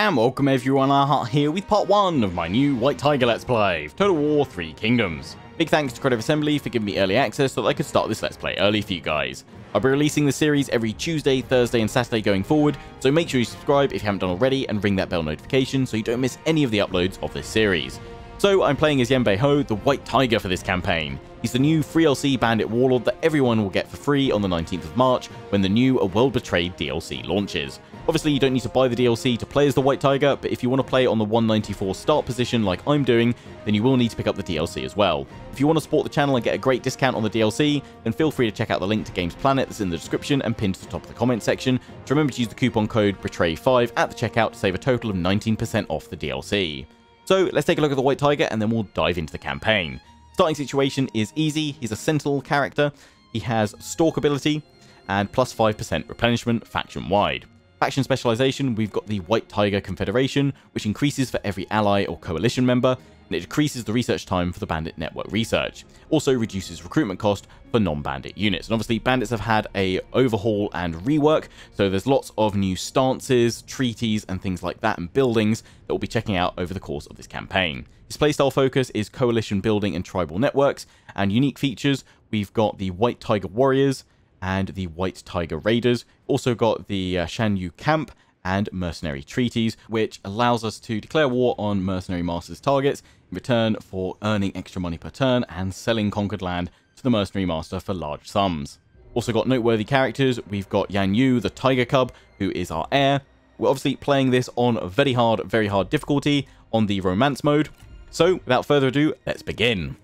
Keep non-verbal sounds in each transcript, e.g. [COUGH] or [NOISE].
and welcome everyone, Arhat here with part 1 of my new White Tiger Let's Play, Total War 3 Kingdoms. Big thanks to Creative Assembly for giving me early access so that I could start this Let's Play early for you guys. I'll be releasing the series every Tuesday, Thursday and Saturday going forward, so make sure you subscribe if you haven't done already and ring that bell notification so you don't miss any of the uploads of this series. So I'm playing as Yan Baihu, the White Tiger for this campaign. He's the new free LC Bandit Warlord that everyone will get for free on the 19th of March when the new A World Betrayed DLC launches. Obviously, you don't need to buy the DLC to play as the White Tiger, but if you want to play on the 194 start position like I'm doing, then you will need to pick up the DLC as well. If you want to support the channel and get a great discount on the DLC, then feel free to check out the link to Gamesplanet that's in the description and pinned to the top of the comment section. To remember to use the coupon code BETRAY5 at the checkout to save a total of 19% off the DLC. So let's take a look at the White Tiger and then we'll dive into the campaign. Starting situation is easy. He's a Sentinel character. He has Stalk ability and plus 5% replenishment faction-wide. Faction specialization, we've got the White Tiger Confederation, which increases for every ally or coalition member, and it decreases the research time for the Bandit Network research. Also reduces recruitment cost for non-bandit units. And obviously, bandits have had a overhaul and rework, so there's lots of new stances, treaties, and things like that, and buildings that we'll be checking out over the course of this campaign. His playstyle focus is coalition building and tribal networks, and unique features, we've got the White Tiger Warriors, and the White Tiger Raiders. Also got the uh, Shanyue Camp and Mercenary Treaties, which allows us to declare war on Mercenary Masters targets in return for earning extra money per turn and selling conquered land to the Mercenary Master for large sums. Also got noteworthy characters, we've got Yan Yu, the Tiger Cub, who is our heir. We're obviously playing this on very hard, very hard difficulty on the Romance mode. So, without further ado, let's begin.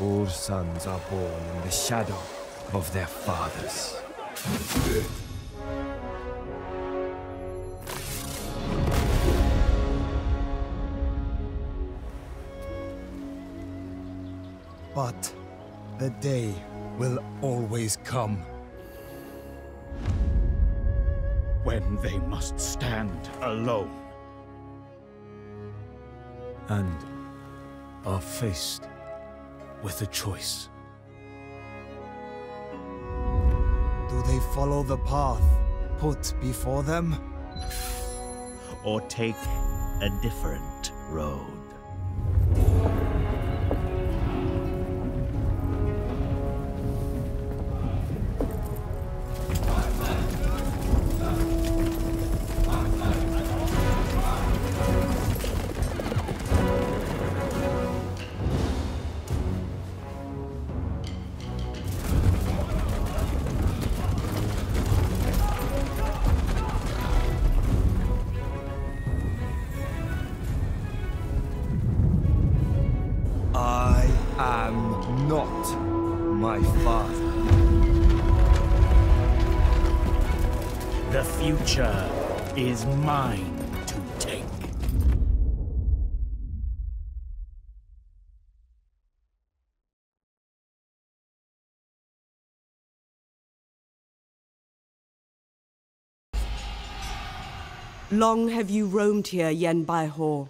All sons are born in the shadow of their fathers. But the day will always come. When they must stand alone. And are faced with a choice. Do they follow the path put before them? Or take a different road. Long have you roamed here, Yan Baihu.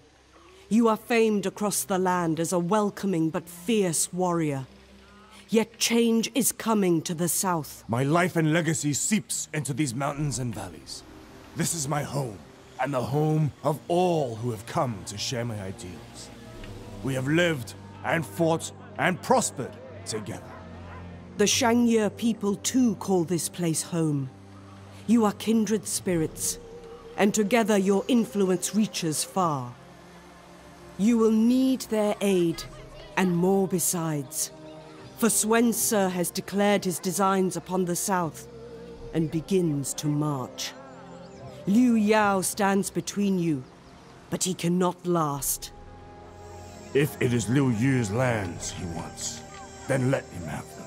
You are famed across the land as a welcoming but fierce warrior. Yet change is coming to the south. My life and legacy seeps into these mountains and valleys. This is my home, and the home of all who have come to share my ideals. We have lived and fought and prospered together. The Shanyue people too call this place home. You are kindred spirits, and together your influence reaches far. You will need their aid, and more besides. For Sun Ce has declared his designs upon the south, and begins to march. Liu Yao stands between you, but he cannot last. If it is Liu Yao's lands he wants, then let him have them.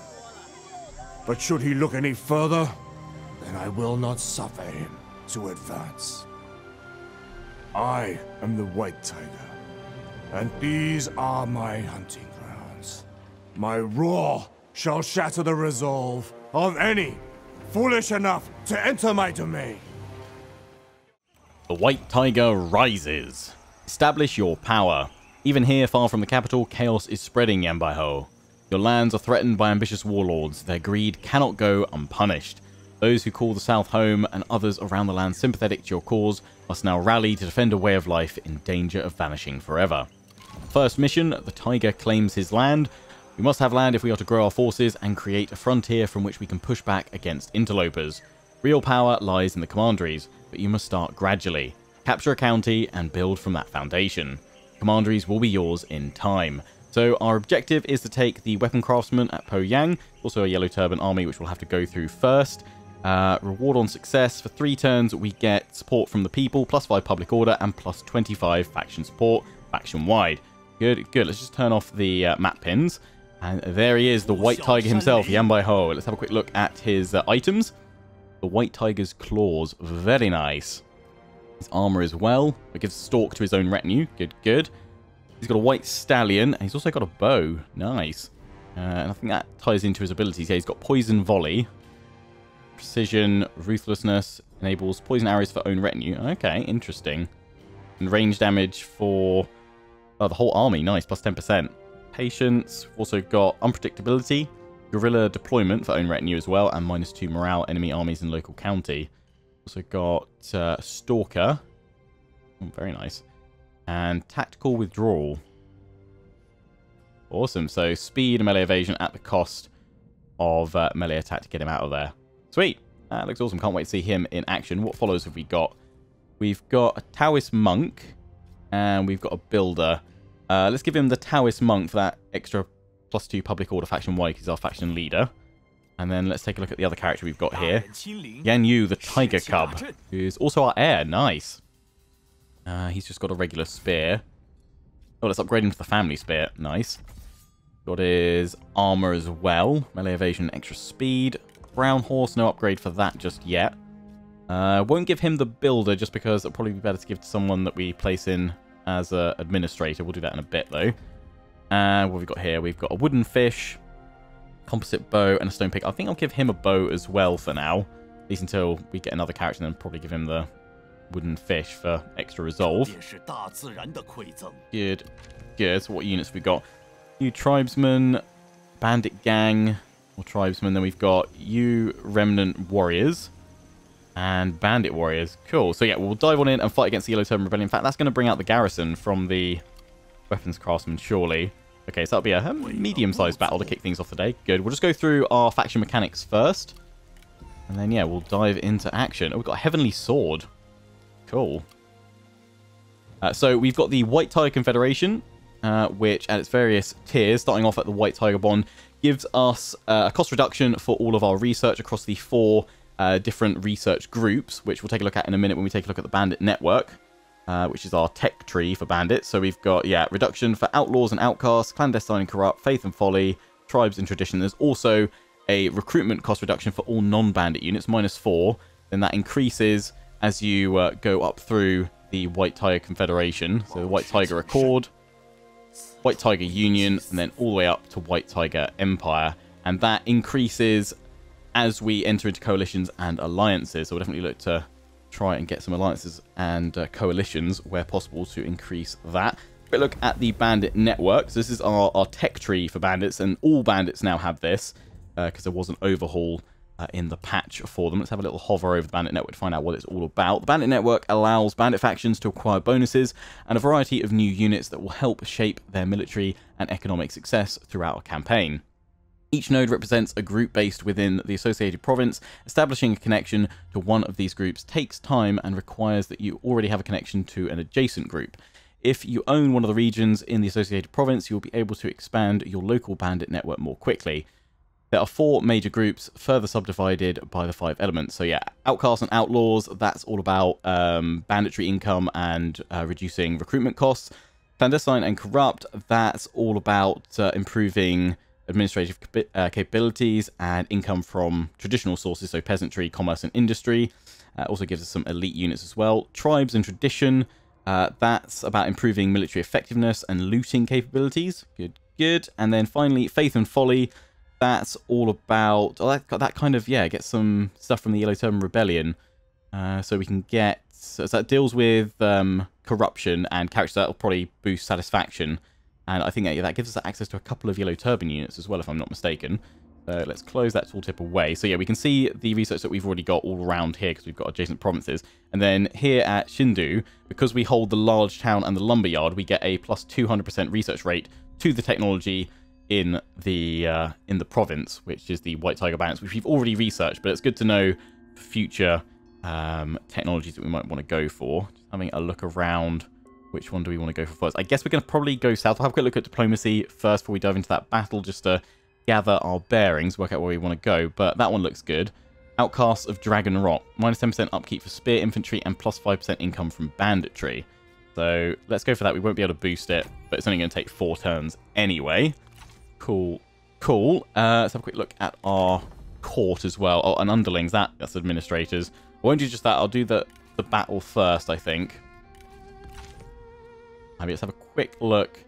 But should he look any further, then I will not suffer him to advance. I am the White Tiger, and these are my hunting grounds. My roar shall shatter the resolve of any foolish enough to enter my domain. The White Tiger rises. Establish your power. Even here, far from the capital, chaos is spreading Yan Baihu. Your lands are threatened by ambitious warlords. Their greed cannot go unpunished. Those who call the South home and others around the land sympathetic to your cause must now rally to defend a way of life in danger of vanishing forever. First mission, the Tiger claims his land. We must have land if we are to grow our forces and create a frontier from which we can push back against interlopers. Real power lies in the commanderies, but you must start gradually. Capture a county and build from that foundation. Commanderies will be yours in time. So our objective is to take the weapon craftsman at Po Yang, also a yellow turban army which we'll have to go through first. Uh, reward on success. For three turns, we get support from the people, plus 5 public order, and plus 25 faction support, faction-wide. Good, good. Let's just turn off the uh, map pins. And there he is, the White Tiger himself, Yan Baihu. Let's have a quick look at his uh, items. The White Tiger's claws, very nice. His armor as well. It gives stalk to his own retinue. Good, good. He's got a white stallion, and he's also got a bow. Nice. Uh, and I think that ties into his abilities. Yeah, he's got poison volley, precision, ruthlessness, enables poison arrows for own retinue. Okay, interesting. And range damage for oh, the whole army. Nice, plus 10%. Patience. Also got unpredictability, guerrilla deployment for own retinue as well, and minus 2 morale, enemy armies in local county. Also got uh, stalker. Oh, very nice. And tactical withdrawal. Awesome. So speed and melee evasion at the cost of uh, melee attack to get him out of there. Sweet. That looks awesome. Can't wait to see him in action. What follows have we got? We've got a Taoist monk. And we've got a builder. Uh, let's give him the Taoist monk for that extra plus two public order faction Y he's our faction leader. And then let's take a look at the other character we've got here. Yan Yu, the Tiger Cub, who's also our heir. Nice. Uh, he's just got a regular spear. Oh, let's upgrade him to the family spear. Nice. Got his armor as well. Melee evasion, extra speed. Brown Horse, no upgrade for that just yet. Uh, won't give him the Builder just because it'll probably be better to give to someone that we place in as an administrator. We'll do that in a bit though. And uh, what have we got here? We've got a Wooden Fish, Composite Bow, and a Stone Pick. I think I'll give him a bow as well for now. At least until we get another character and then probably give him the Wooden Fish for extra resolve. Good. Good. So what units have we got? New Tribesmen, Bandit Gang, or tribesmen. Then we've got you remnant warriors and bandit warriors. Cool. So yeah, we'll dive on in and fight against the Yellow Turban Rebellion. In fact, that's going to bring out the garrison from the weapons craftsmen, surely. Okay, so that'll be a medium-sized battle to kick things off today. Good. We'll just go through our faction mechanics first. And then, yeah, we'll dive into action. Oh, we've got a Heavenly Sword. Cool. Uh, so we've got the White Tiger Confederation, uh, which at its various tiers, starting off at the White Tiger Bond, gives us uh, a cost reduction for all of our research across the four uh, different research groups, which we'll take a look at in a minute when we take a look at the Bandit Network, uh, which is our tech tree for bandits. So we've got, yeah, reduction for outlaws and outcasts, clandestine and corrupt, faith and folly, tribes and tradition. There's also a recruitment cost reduction for all non-bandit units, minus four. Then that increases as you uh, go up through the White Tiger Confederation. So the White Tiger Accord, White Tiger Union, and then all the way up to White Tiger Empire. And that increases as we enter into coalitions and alliances. So we'll definitely look to try and get some alliances and uh, coalitions where possible to increase that. But look at the bandit network. So this is our, our tech tree for bandits, and all bandits now have this because uh, there was an overhaul uh, in the patch for them. Let's have a little hover over the Bandit Network to find out what it's all about. The Bandit Network allows bandit factions to acquire bonuses and a variety of new units that will help shape their military and economic success throughout a campaign. Each node represents a group based within the associated province. Establishing a connection to one of these groups takes time and requires that you already have a connection to an adjacent group. If you own one of the regions in the associated province, you'll be able to expand your local bandit network more quickly. There are four major groups, further subdivided by the five elements. So yeah, outcasts and outlaws, that's all about um, banditry income and uh, reducing recruitment costs. Clandestine and corrupt, that's all about uh, improving administrative uh, capabilities and income from traditional sources, so peasantry, commerce, and industry. Uh, also gives us some elite units as well. Tribes and tradition, uh, that's about improving military effectiveness and looting capabilities. Good, good. And then finally, faith and folly, that's all about oh, that, that kind of yeah get some stuff from the yellow turban rebellion uh, so we can get so that deals with um, corruption and characters that will probably boost satisfaction And I think that, yeah, that gives us access to a couple of yellow turban units as well, if I'm not mistaken. So let's close that tooltip away. So yeah, we can see the research that we've already got all around here because we've got adjacent provinces. And then here at Shindu, because we hold the large town and the lumberyard, we get a plus 200% research rate to the technology in the uh, in the province, which is the White Tiger Balance, which we've already researched. But it's good to know future um, technologies that we might want to go for. Just having a look around. Which one do we want to go for first? I guess we're going to probably go south. I'll have a quick look at diplomacy first before we dive into that battle, just to gather our bearings, work out where we want to go. But that one looks good. Outcasts of Dragon Rock. Minus 10% upkeep for spear infantry and plus 5% income from banditry. So let's go for that. We won't be able to boost it, but it's only going to take four turns anyway. Cool. Cool. Uh, let's have a quick look at our court as well. Oh, and underlings. That, that's administrators. I won't do just that. I'll do the, the battle first, I think. Maybe let's have a quick look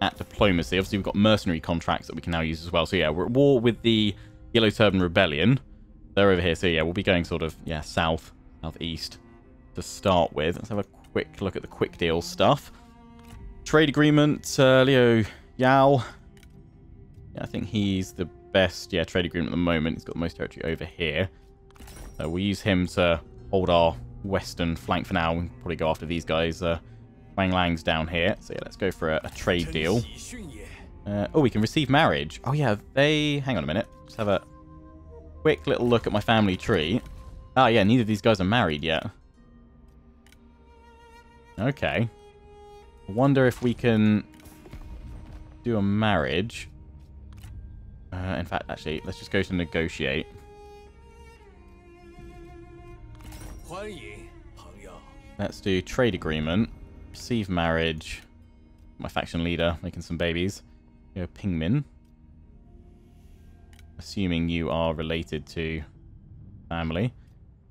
at diplomacy. Obviously, we've got mercenary contracts that we can now use as well. So yeah, we're at war with the Yellow Turban Rebellion. They're over here. So yeah, we'll be going sort of, yeah, south, southeast to start with. Let's have a quick look at the quick deal stuff. Trade agreement, uh, Liu Yao. Yeah, I think he's the best, yeah, trade agreement at the moment. He's got the most territory over here. So we'll use him to hold our western flank for now. We'll probably go after these guys. Uh, Wang Lang's down here. So yeah, let's go for a, a trade deal. Uh, oh, we can receive marriage. Oh yeah, they... Hang on a minute. Just have a quick little look at my family tree. Oh yeah, neither of these guys are married yet. Okay. I wonder if we can do a marriage. Uh, in fact, actually, let's just go to negotiate. Let's do trade agreement. Receive marriage. My faction leader making some babies. You know, Pingmin. Assuming you are related to family.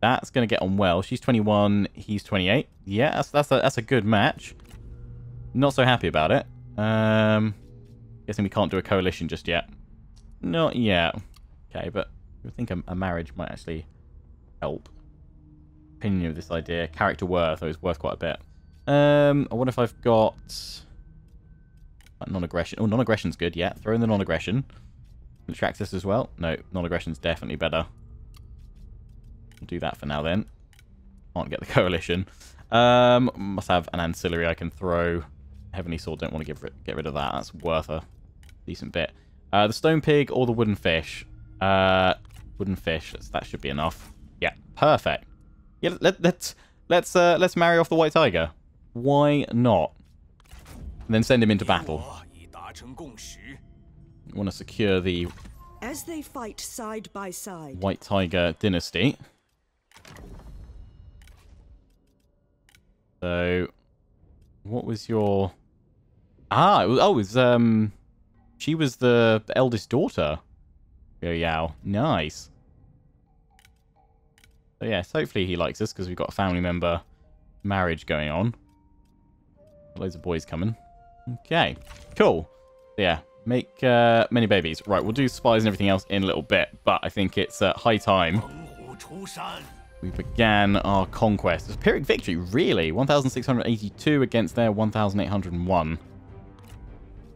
That's going to get on well. She's 21, he's 28. Yeah, that's, that's, a, that's a good match. Not so happy about it. Um, guessing we can't do a coalition just yet. Not yet. Okay, but I think a, a marriage might actually help. Opinion of this idea. Character worth. Oh, it's worth quite a bit. Um, I wonder if I've got... Non-aggression. Oh, non-aggression's good. Yeah, throw in the non-aggression. Military this as well. No, non-aggression's definitely better. We'll do that for now then. Can't get the [LAUGHS] coalition. Um, must have an ancillary I can throw. Heavenly Sword, don't want to get rid of that. That's worth a decent bit. Uh, the Stone Pig or the Wooden Fish? Uh, wooden Fish, that should be enough. Yeah, perfect. Yeah, let, let's let's uh, let's marry off the White Tiger. Why not? And then send him into battle. Want to secure the As they fight side by side, White Tiger dynasty. So, what was your... Ah, it was, oh, it was, um... She was the eldest daughter. Yo Yao. Nice. So yes, hopefully he likes us because we've got a family member marriage going on. Loads of boys coming. Okay, cool. Yeah, make uh, many babies. Right, we'll do spies and everything else in a little bit, but I think it's uh, high time we began our conquest. A Pyrrhic victory, really. 1,682 against their 1,801.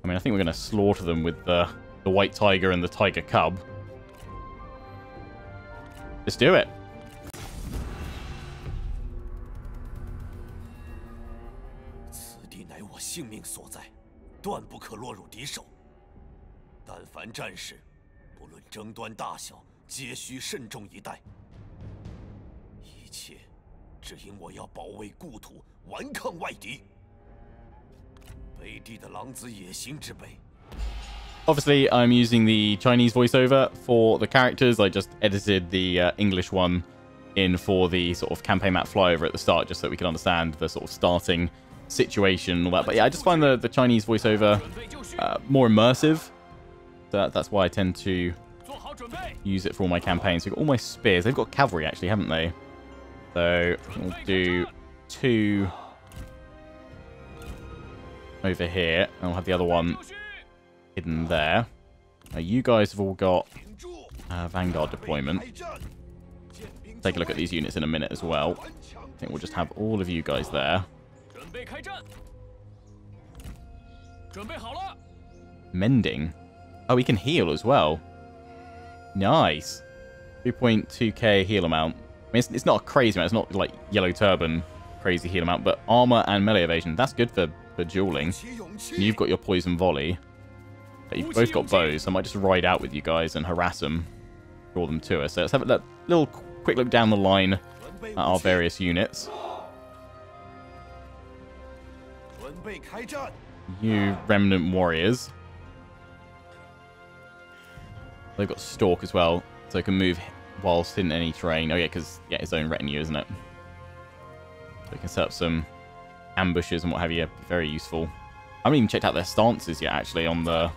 I mean, I think we're going to slaughter them with the, the White Tiger and the Tiger Cub. Let's do it. Obviously, I'm using the Chinese voiceover for the characters. I just edited the uh, English one in for the sort of campaign map flyover at the start, just so we can understand the sort of starting situation and all that. But yeah, I just find the, the Chinese voiceover uh, more immersive. That, that's why I tend to use it for all my campaigns. we've got all my spears. They've got cavalry, actually, haven't they? So we'll do two over here. And I'll have the other one hidden there. Now, you guys have all got uh, Vanguard deployment. Take a look at these units in a minute as well. I think we'll just have all of you guys there. Mending. Oh, we can heal as well. Nice. 3.2k heal amount. I mean, it's, it's not a crazy amount. It's not like Yellow Turban crazy heal amount, but armor and melee evasion. That's good for, dueling. You've got your poison volley. You've both got bows. So I might just ride out with you guys and harass them. Draw them to us. So let's have a little quick look down the line at our various units. You remnant warriors. They've got stalk as well, so they can move whilst in any terrain. Oh yeah, because yeah, his own retinue, isn't it? We can set up some ambushes and what have you. Very useful. I haven't even checked out their stances yet, actually, on the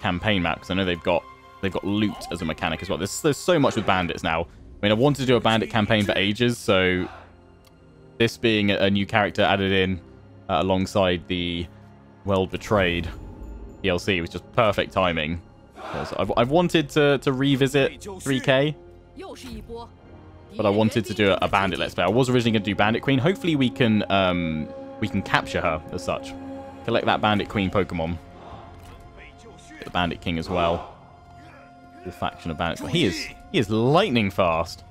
campaign map, because I know they've got they've got loot as a mechanic as well. There's, there's so much with bandits now. I mean, I wanted to do a bandit campaign for ages, so this being a, new character added in uh, alongside the World Betrayed DLC was just perfect timing. I've, I've wanted to, to revisit 3K, but I wanted to do a, Bandit Let's Play. I was originally going to do Bandit Queen. Hopefully we can um, we can capture her as such. Collect that Bandit Queen Pokemon. Get the Bandit King as well. The faction of Bandits. He is he is lightning fast.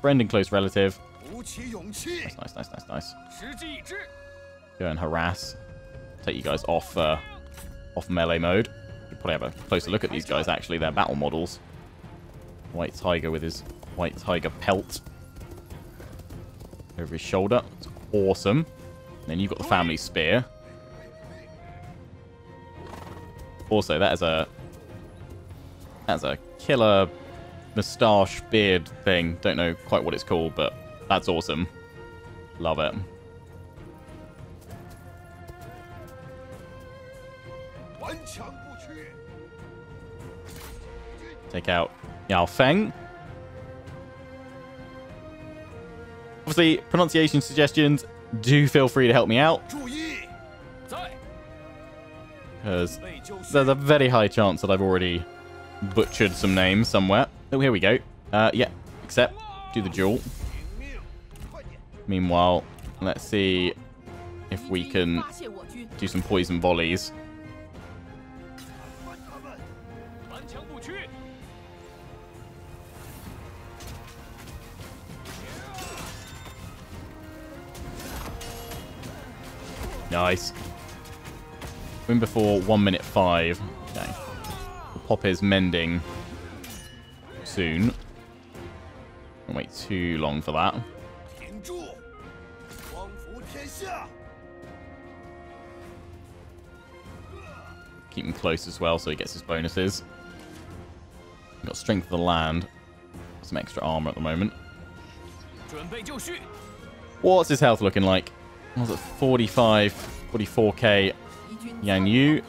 Friend and close relative. Nice, nice, nice, nice, nice. Go and harass. Take you guys off uh, off melee mode. You probably have a closer look at these guys, actually. They're battle models. White Tiger with his White Tiger pelt. Over his shoulder. It's awesome. And then you've got the family spear. Also, that is a... That's a killer moustache beard thing. Don't know quite what it's called, but that's awesome. Love it. Take out Yao Feng. Obviously, pronunciation suggestions, do feel free to help me out. Because there's a very high chance that I've already butchered some names somewhere. Oh, here we go. Uh, yeah, accept. Do the duel. Meanwhile, let's see if we can do some poison volleys. Nice. Win before 1 minute 5. Okay. We'll pop is mending soon. Don't wait too long for that. Keep him close as well so he gets his bonuses. Got strength of the land. Some extra armor at the moment. What's his health looking like? Was it 45, 44k Yan Yu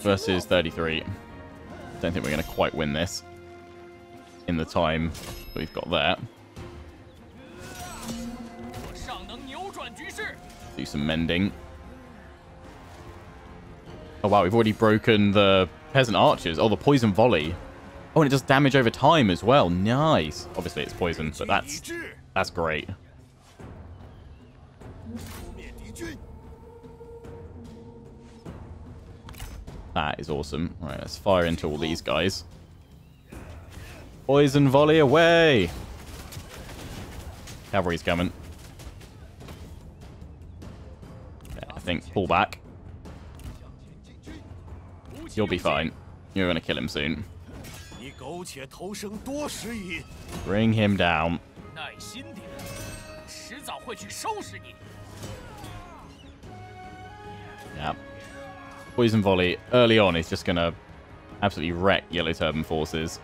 versus 33. Don't think we're going to quite win this in the time we've got there. Do some mending. Oh wow, we've already broken the peasant archers. Oh, the poison volley. Oh, and it does damage over time as well. Nice. Obviously, it's poison, but that's that's great. That is awesome. All right, let's fire into all these guys. Poison volley away! Cavalry's coming. Yeah, I think pull back. You'll be fine. You're gonna kill him soon. Bring him down. Poison Volley early on is just going to absolutely wreck Yellow Turban forces.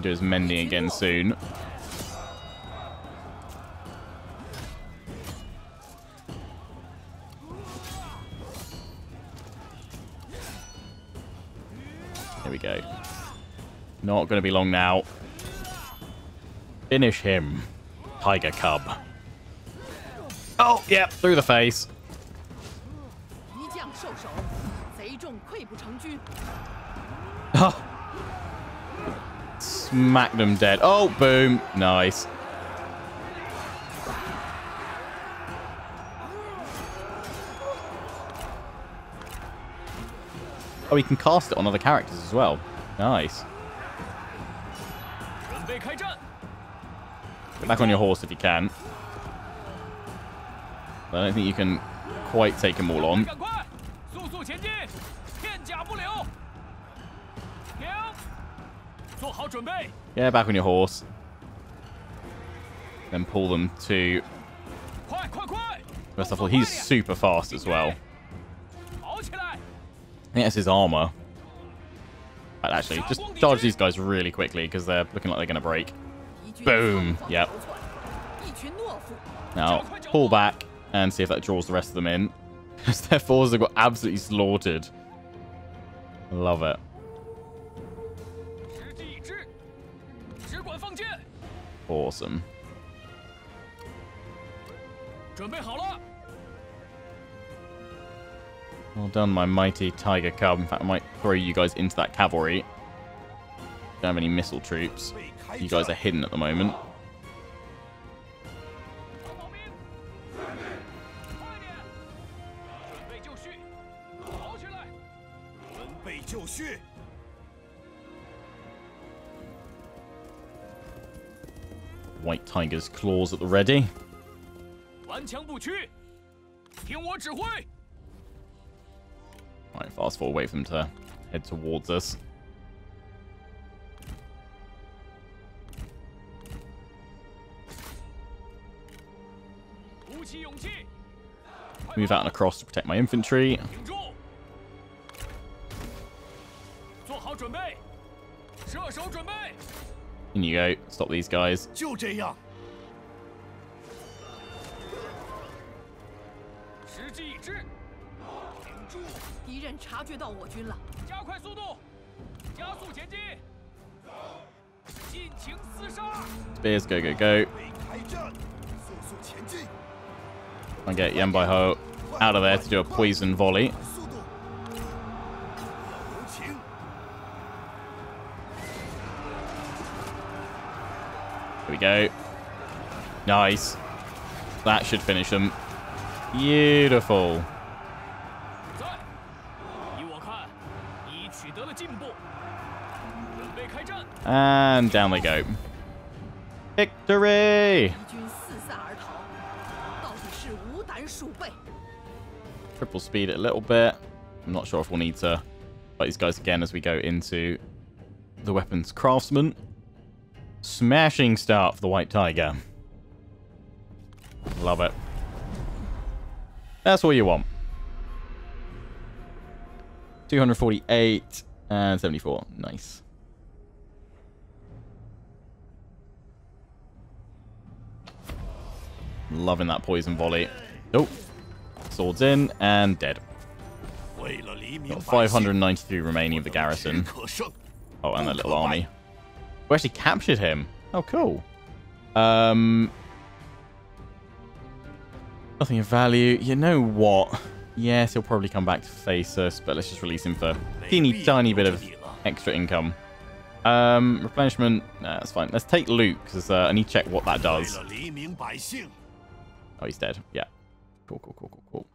Do his mending again soon. There we go. Not going to be long now. Finish him tiger cub. Oh, yep. through the face. Oh. Smack them dead. Oh, boom. Nice. Oh, he can cast it on other characters as well. Nice. Back on your horse if you can. I don't think you can quite take them all on. Yeah, back on your horse. Then pull them to... First of all, he's super fast as well. I think that's his armor. But actually, just dodge these guys really quickly because they're looking like they're going to break. Boom. Yep. Now, pull back and see if that draws the rest of them in. [LAUGHS] Because their have got absolutely slaughtered. Love it. Awesome. Well done, my mighty tiger cub. In fact, I might throw you guys into that cavalry. Don't have any missile troops. You guys are hidden at the moment. White Tiger's claws at the ready. Alright, fast forward, wait for them to head towards us. Move out and across to protect my infantry. In you go. Stop these guys. Spears, go, go, go. I get Yan Baihu out of there to do a poison volley. Here we go. Nice. That should finish them. Beautiful. And down they go. Victory! Triple speed it a little bit. I'm not sure if we'll need to fight these guys again as we go into the weapons craftsman. Smashing start for the White Tiger. Love it. That's what you want. 248 and 74. Nice. Loving that poison volley. Oh, swords in, and dead. Got 593 remaining of the garrison. Oh, and that little army. We actually captured him. Oh, cool. Um, nothing of value. You know what? Yes, he'll probably come back to face us, but let's just release him for teeny tiny bit of extra income. Um, replenishment, nah, that's fine. Let's take loot, because uh, I need to check what that does. Oh, he's dead. Yeah. Cool, cool, cool, cool, cool.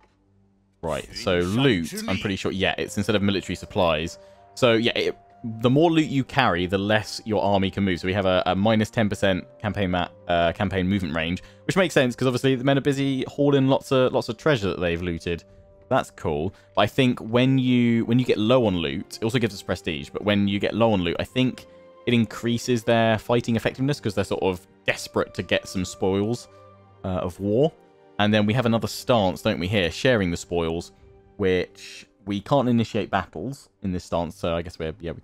Right, so loot, I'm pretty sure, yeah, it's instead of military supplies. So, yeah, it, the more loot you carry, the less your army can move. So we have a, a minus 10% campaign map, uh, campaign movement range, which makes sense because obviously the men are busy hauling lots of lots of treasure that they've looted. That's cool. But I think when you when you get low on loot, it also gives us prestige. But when you get low on loot, I think it increases their fighting effectiveness because they're sort of desperate to get some spoils uh, of war. And then we have another stance, don't we, here, sharing the spoils, which we can't initiate battles in this stance. So I guess we're, yeah, we,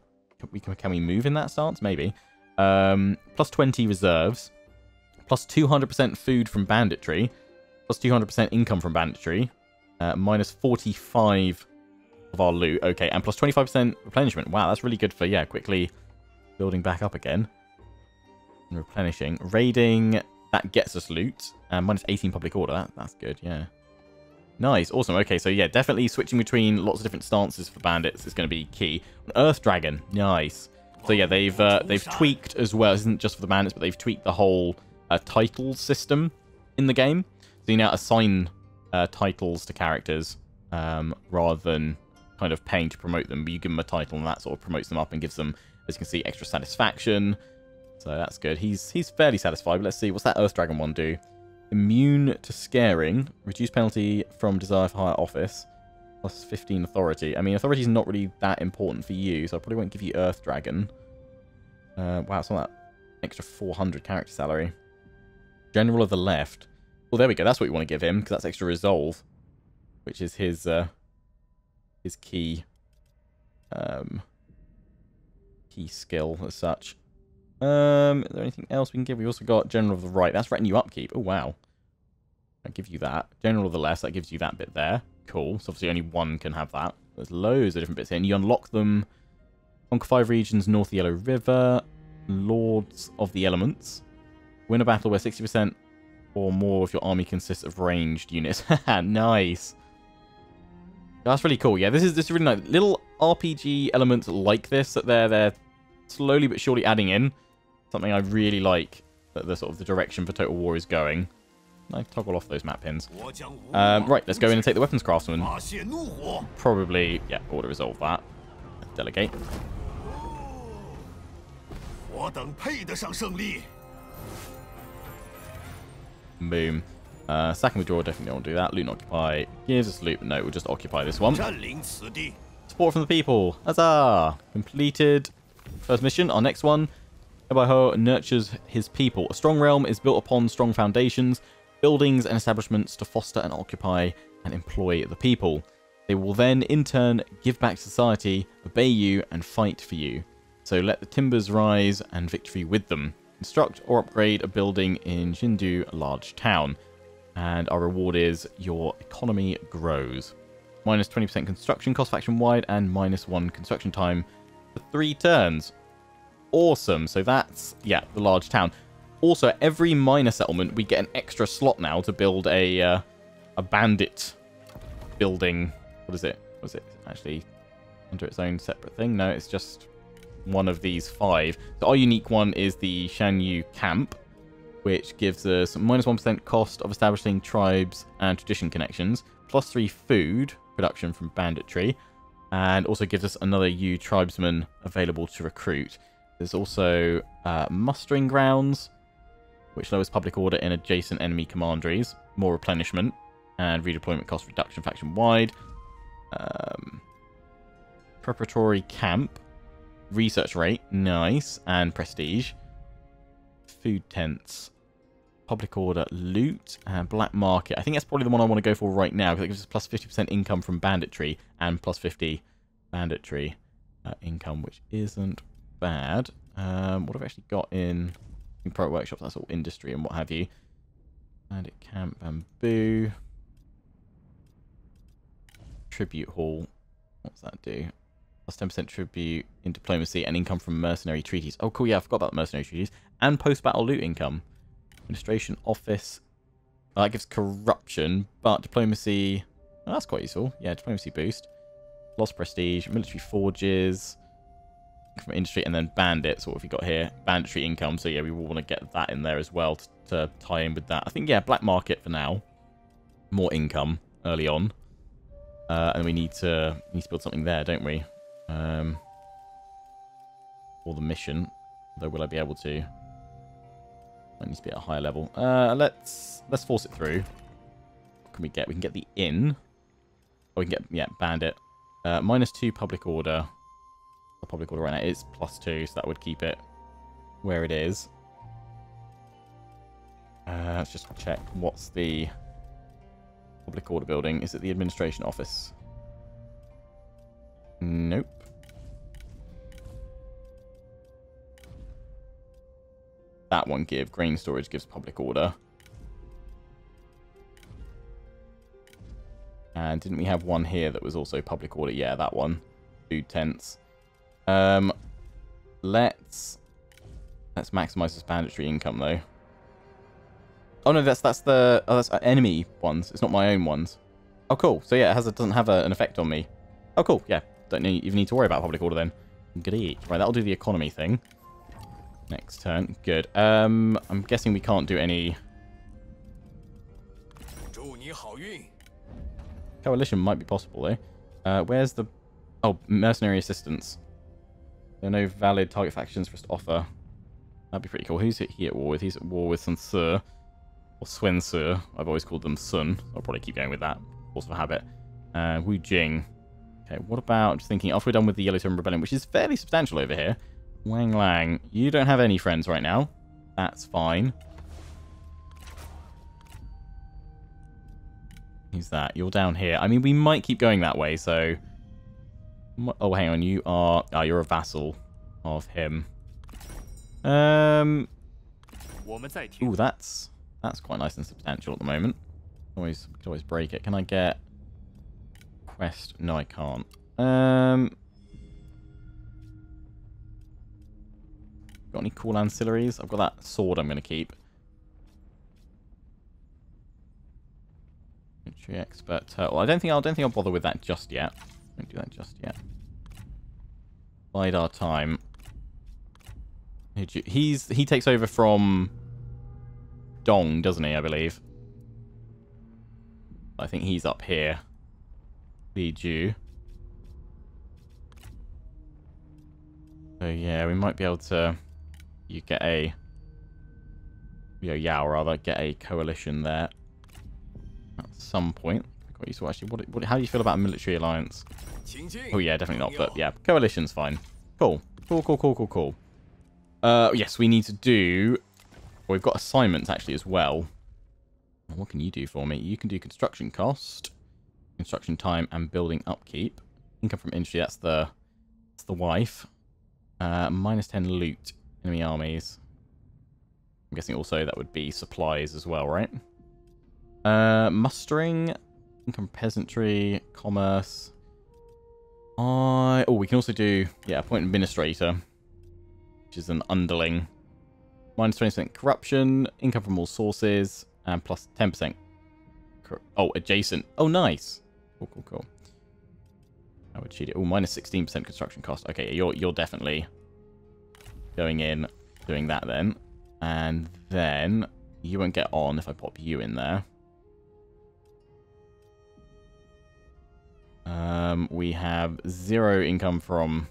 we can, can we move in that stance? Maybe. Um, plus 20 reserves, plus 200% food from banditry, plus 200% income from banditry, uh, minus 45 of our loot. Okay, and plus 25% replenishment. Wow, that's really good for, yeah, quickly building back up again. And replenishing. Raiding, that gets us loot. And minus 18 public order. That, that's good, yeah. Nice, awesome. Okay, so yeah, definitely switching between lots of different stances for bandits is going to be key. Earth Dragon, nice. So yeah, they've uh, they've tweaked as well. This isn't just for the bandits, but they've tweaked the whole uh, title system in the game. So you now assign uh, titles to characters um, rather than kind of paying to promote them, but you give them a title and that sort of promotes them up and gives them, as you can see, extra satisfaction. So that's good. He's he's fairly satisfied, but let's see. What's that Earth Dragon one do? Immune to scaring. Reduce penalty from desire for higher office. Plus 15 authority. I mean, authority is not really that important for you, so I probably won't give you Earth Dragon. Uh, wow, it's not that extra 400 character salary. General of the left. Well, there we go. That's what we want to give him, because that's extra resolve, which is his uh, his key um, key skill as such. Um, is there anything else we can give? We also got General of the Right. That's retinue upkeep. Oh, wow. I'll give you that. General of the Left, that gives you that bit there. Cool. So obviously only one can have that. There's loads of different bits here. And you unlock them. Conquer five regions north Yellow River. Lords of the Elements. Win a battle where 60% or more of your army consists of ranged units. [LAUGHS] nice. That's really cool. Yeah, this is this is really nice. Little RPG elements like this that they're they're slowly but surely adding in. Something I really like that the sort of the direction for Total War is going. I toggle off those map pins. Um, right, let's go in and take the weapons craftsman. Probably, yeah, order resolve that. Delegate. Boom. Uh, sack and definitely don't do that. Loot and occupy. Gives us loot, but no, we'll just occupy this one. Support from the people. Huzzah! Completed. First mission. Our next one. Yan Baihu nurtures his people. A strong realm is built upon strong foundations, buildings and establishments to foster and occupy and employ the people. They will then, in turn, give back society, obey you, and fight for you. So let the timbers rise and victory with them. Construct or upgrade a building in Jindu, a large town. And our reward is your economy grows. Minus 20% construction cost faction wide and minus 1 construction time for 3 turns. Awesome. So that's, yeah, the large town. Also, every minor settlement, we get an extra slot now to build a uh, a bandit building. What is it? Was it actually under its own separate thing? No, it's just one of these five. So our unique one is the Shanyue Camp, which gives us minus 1 cost of establishing tribes and tradition connections, plus 3 food production from banditry, and also gives us another U tribesman available to recruit. There's also uh, mustering grounds, which lowers public order in adjacent enemy commanderies, more replenishment, and redeployment cost reduction faction wide. Um, preparatory camp, research rate, nice, and prestige. Food tents, public order, loot, and black market. I think that's probably the one I want to go for right now because it gives us plus 50% income from banditry and plus 50 banditry uh, income, which isn't bad. Um, what have I actually got in, in Pro Workshops? That's all industry and what have you. Bandit Camp, Bamboo. Tribute Hall. What's that do? Plus 10% tribute in diplomacy and income from mercenary treaties. Oh, cool. Yeah, I forgot about mercenary treaties. And post-battle loot income. Administration office. Oh, that gives corruption, but diplomacy... Oh, that's quite useful. Yeah, diplomacy boost. Lost prestige, military forges from industry, and then bandits. What have we got here? Banditry income. So yeah, we will want to get that in there as well to, to tie in with that. I think, yeah, black market for now. More income early on. Uh, and we need to need to build something there, don't we? Um, or the mission. Though will I be able to? I need to be at a higher level. Uh, let's let's force it through. What can we get? We can get the inn. Oh, we can get yeah bandit. Uh, minus two public order. The public order right now is plus two, so that would keep it where it is. Uh, let's just check. What's the public order building? Is it the administration office? Nope. That one give. Grain storage gives public order. And didn't we have one here that was also public order? Yeah, that one. Food tents. Um, let's let's maximize this banditry income though. Oh no, that's that's the oh, that's enemy ones. It's not my own ones. Oh cool. So yeah, it has it doesn't have a, an effect on me. Oh cool. Yeah, don't even need to worry about public order then. Great. Right, that'll do the economy thing. Next turn. Good. Um, I'm guessing we can't do any... Coalition might be possible, though. Uh, where's the Oh, mercenary assistance. There are no valid target factions for us to offer. That'd be pretty cool. Who's he at war with? He's at war with Sun Ce. Or Swen Tzu. I've always called them Sun. I'll probably keep going with that. Force of habit. Uh, Wu Jing. Okay, what about, thinking, after we're done with the Yellow Yellowstone Rebellion, which is fairly substantial over here, Wang Lang, you don't have any friends right now. That's fine. Who's that? You're down here. I mean, we might keep going that way, so... Oh, hang on. You are... Oh, you're a vassal of him. Um... Ooh, that's... That's quite nice and substantial at the moment. Always, could always break it. Can I get... Quest? No, I can't. Um... Got any cool ancillaries? I've got that sword I'm going to keep. Entry expert turtle. I don't think I'll don't think I'll bother with that just yet. Don't do that just yet. Bide our time. He's he takes over from Dong, doesn't he? I believe. I think he's up here. Li Ju. So yeah, we might be able to. You get a. Yeah, yeah, rather get a coalition there at some point. Quite useful, actually. What, what, how do you feel about a military alliance? Oh yeah, definitely not. But yeah, coalition's fine. Cool, cool, cool, cool, cool, cool. Uh, yes, we need to do. Well, we've got assignments actually as well. What can you do for me? You can do construction cost, construction time, and building upkeep. Income from industry. That's the that's the wife. Uh, minus ten loot enemy armies. I'm guessing also that would be supplies as well, right? Uh, mustering, income peasantry, commerce. I oh, we can also do yeah, appoint administrator, which is an underling. Minus twenty percent corruption, income from all sources, and plus ten percent. Oh, adjacent. Oh, nice. Cool, cool, cool. I would cheat it. Oh, minus sixteen percent construction cost. Okay, you're you're definitely going in, doing that then, and then you won't get on if I pop you in there. Um, we have zero income from...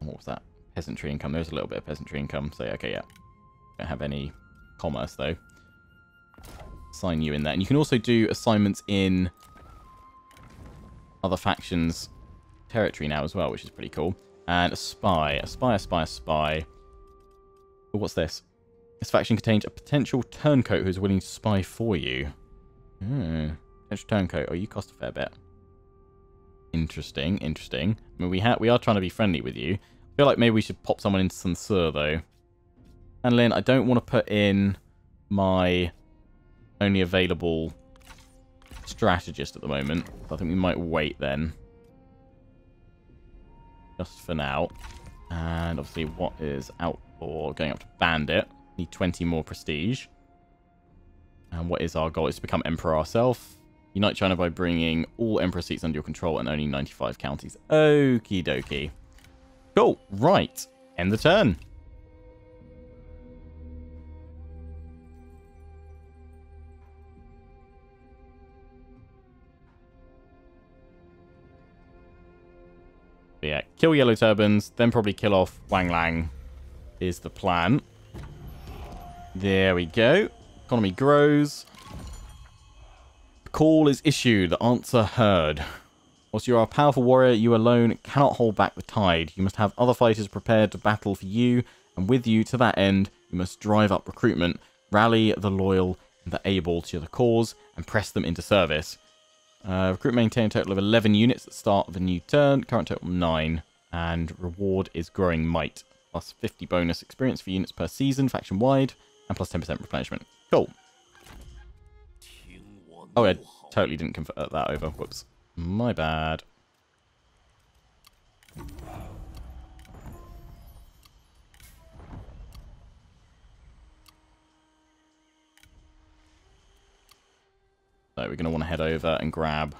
What was that? Peasantry income. There's a little bit of peasantry income. So, okay, yeah. Don't have any commerce, though. Sign you in there. And you can also do assignments in other factions' territory now as well, which is pretty cool. And a spy. A spy, a spy, a spy. Oh, what's this? This faction contains a potential turncoat who is willing to spy for you. Hmm. Potential turncoat. Oh, you cost a fair bit. Interesting, interesting. I mean, we ha we are trying to be friendly with you. I feel like maybe we should pop someone into Ce, though. And Lin, I don't want to put in my only available strategist at the moment. I think we might wait then. Just for now. And obviously, what is out for going up to Bandit? Need 20 more prestige. And what is our goal? It's to become Emperor ourselves. Unite China by bringing all Emperor seats under your control and only 95 counties. Okie dokie. Cool. Right. End the turn. But yeah, kill Yellow Turbans, then probably kill off Wang Lang is the plan. There we go. Economy grows. Call is issued. The answer heard. Whilst you are a powerful warrior, you alone cannot hold back the tide. You must have other fighters prepared to battle for you, and with you to that end, you must drive up recruitment, rally the loyal and the able to the cause, and press them into service. Uh, recruit maintain a total of 11 units at the start of a new turn, current total 9, and reward is growing might, plus 50 bonus experience for units per season, faction wide, and plus 10% replenishment. Cool. Oh, I totally didn't convert that over. Whoops. My bad. So we're going to want to head over and grab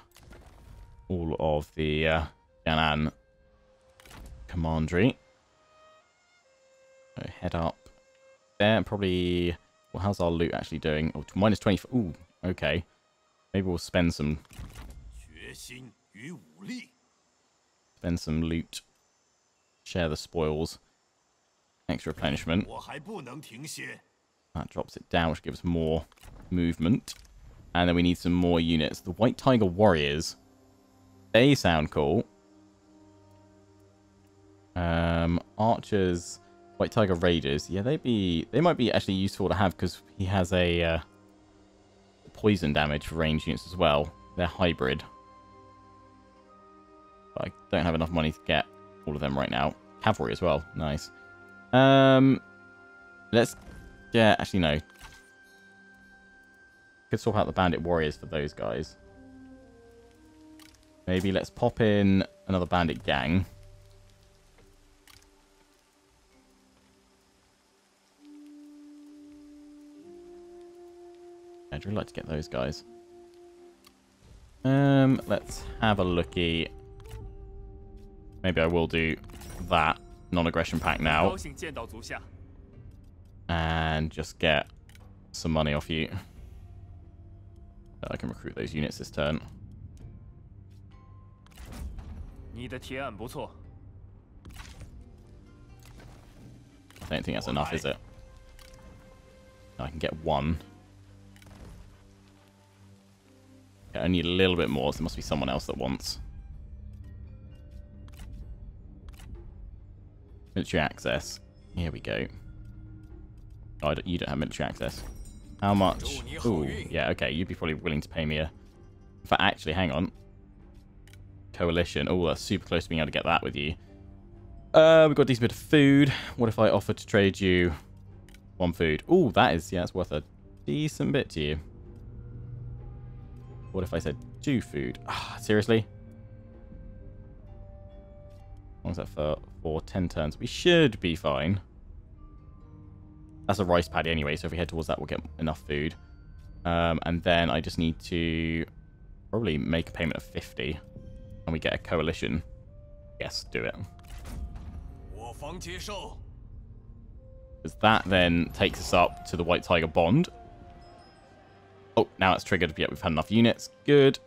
all of the uh, Ganan commandery. So head up there, probably well, how's our loot actually doing? Oh, minus 20. Ooh, okay. Maybe we'll spend some... Spend some loot. Share the spoils. Extra replenishment. That drops it down, which gives more movement. And then we need some more units. The White Tiger Warriors. They sound cool. Um, archers White Tiger Raiders. Yeah, they'd be. They might be actually useful to have because he has a uh, poison damage for range units as well. They're hybrid. But I don't have enough money to get all of them right now. Cavalry as well. Nice. Um, let's yeah, actually no. Could swap out the bandit warriors for those guys. Maybe let's pop in another bandit gang. I'd really like to get those guys. Um, let's have a looky. Maybe I will do that non-aggression pact now. And just get some money off you. So I can recruit those units this turn. I don't think that's enough, is it? I can get one. I need a little bit more, so there must be someone else that wants. Military access. Here we go. Oh, I don't- you don't have military access. How much? Ooh, yeah, okay. You'd be probably willing to pay me a... Fact, actually, hang on. Coalition. Oh, that's super close to being able to get that with you. Uh, we've got a decent bit of food. What if I offer to trade you one food? Oh, that is, yeah, it's worth a decent bit to you. What if I said do food? Ah, seriously? long is that for? For 10 turns. We should be fine. That's a rice paddy anyway, so if we head towards that, we'll get enough food. Um, and then I just need to probably make a payment of 50. And we get a coalition. Yes, do it. Because that then takes us up to the White Tiger Bond. Oh, now it's triggered. Yeah, we've had enough units. Good.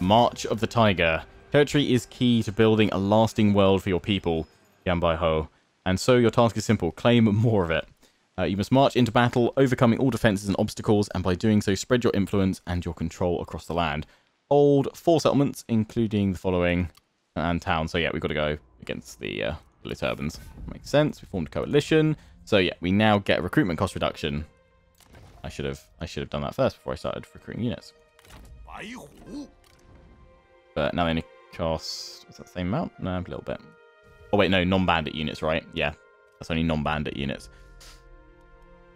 March of the Tiger. Territory is key to building a lasting world for your people, Yan Baihu. And so your task is simple. Claim more of it. Uh, you must march into battle, overcoming all defenses and obstacles, and by doing so, spread your influence and your control across the land. Hold four settlements, including the following, and town. So yeah, we've got to go against the uh, Billy Turbans. Makes sense. We formed a coalition. So yeah, we now get recruitment cost reduction. I should have I should have done that first before I started recruiting units. But now they only cost is that the same amount? No, a little bit. Oh wait, no, non-bandit units, right? Yeah, that's only non-bandit units.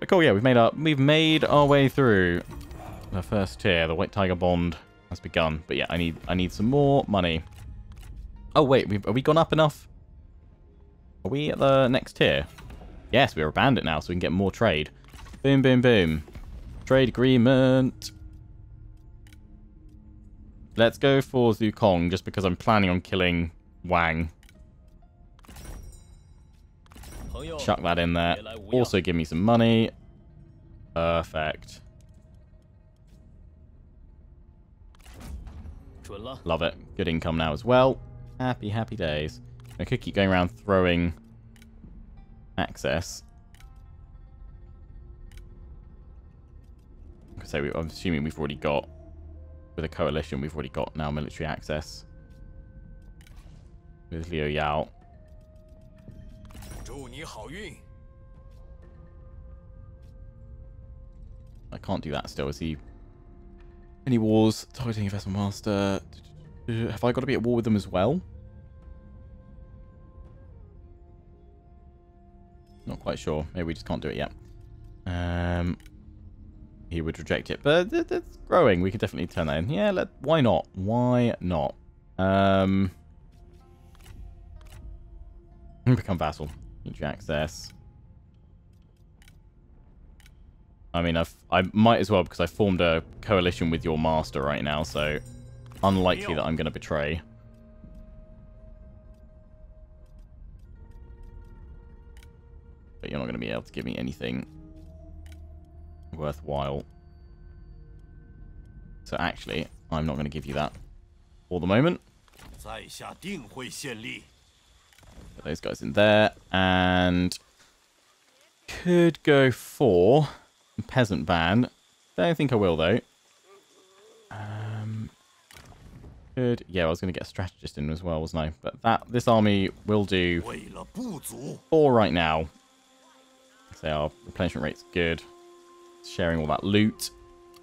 But cool, yeah, we've made our we've made our way through the first tier. The White Tiger Bond has begun. But yeah, I need I need some more money. Oh wait, we've, have we gone up enough? Are we at the next tier? Yes, we're a bandit now, so we can get more trade. Boom, boom, boom. Trade agreement. Let's go for Zukong, just because I'm planning on killing Wang. Chuck that in there. Also give me some money. Perfect. Love it. Good income now as well. Happy, happy days. I could keep going around throwing access. so we, I'm assuming we've already got, with a coalition, we've already got now military access. With Liu Yao. I can't do that still. Is he... Any wars? Targeting investment master. Have I got to be at war with them as well? Not quite sure. Maybe we just can't do it yet. Um, he would reject it, but it's growing. We could definitely turn that in. Yeah, let. Why not? Why not? Um, become vassal. Access. I mean, I've, I might as well because I formed a coalition with your master right now, so unlikely that I'm going to betray. But you're not going to be able to give me anything worthwhile. So actually, I'm not going to give you that for the moment. Put those guys in there, and could go for peasant band. Don't think I will though. Um, could yeah, I was going to get a strategist in as well, wasn't I? But that this army will do for right now. So our replenishment rate's good. Sharing all that loot.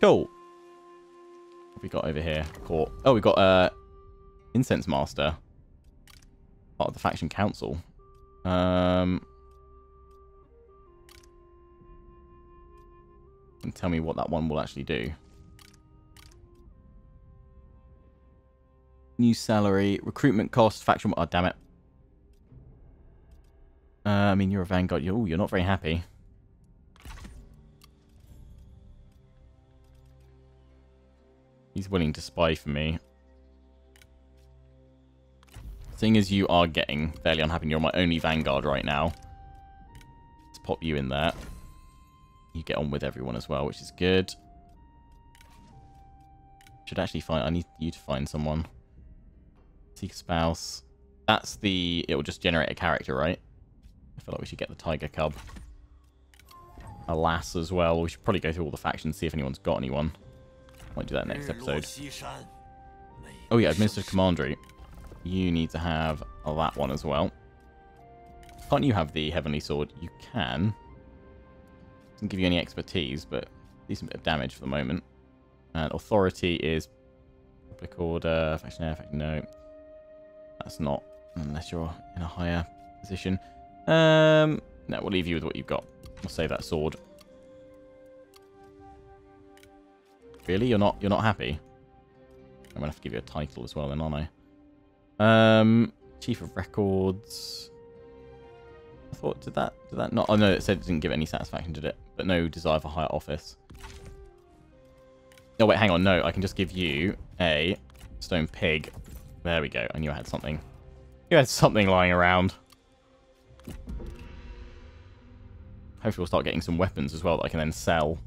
Cool. What we got over here? Court. Oh, we got uh incense master. Part of the faction council. Um and tell me what that one will actually do. New salary, recruitment cost, faction. Oh, damn it. Uh, I mean, you're a vanguard. You're, ooh, you're not very happy. He's willing to spy for me. Seeing as you are getting fairly unhappy, you're my only vanguard right now. Let's pop you in there. You get on with everyone as well, which is good. Should actually find... I need you to find someone. Seek a spouse. That's the... It will just generate a character, right? I feel like we should get the tiger cub. Alas, as well. We should probably go through all the factions, see if anyone's got anyone. Might do that next episode. Oh yeah, administrative commandery. You need to have that one as well. Can't you have the heavenly sword? You can. Doesn't give you any expertise, but decent bit of damage for the moment. And authority is public order, faction air, faction no. That's not unless you're in a higher position. Um, no, we'll leave you with what you've got. We'll save that sword Really, you're not you're not happy? I'm gonna have to give you a title as well, then, aren't I? Um, chief of records. I thought did that did that not? Oh no, it said it didn't give any satisfaction, did it? But no desire for higher office. Oh wait, hang on. No, I can just give you a stone pig. There we go. I knew I had something. You had something lying around. Hopefully we'll start getting some weapons as well that I can then sell